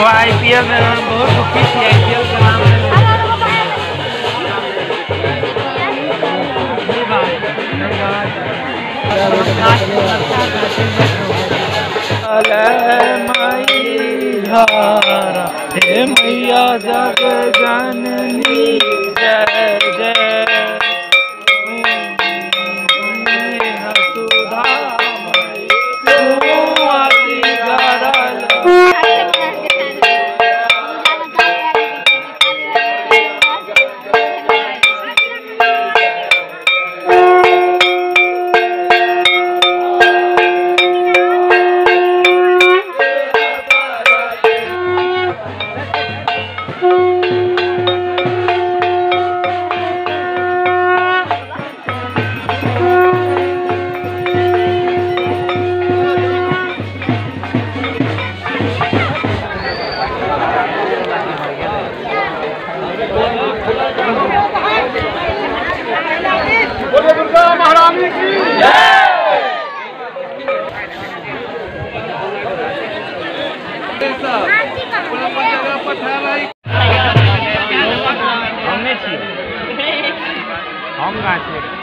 वो एल में बहुत दुखी थी आईपीएल के नाम से। हे मैया जग जननी। हम कहाँ छी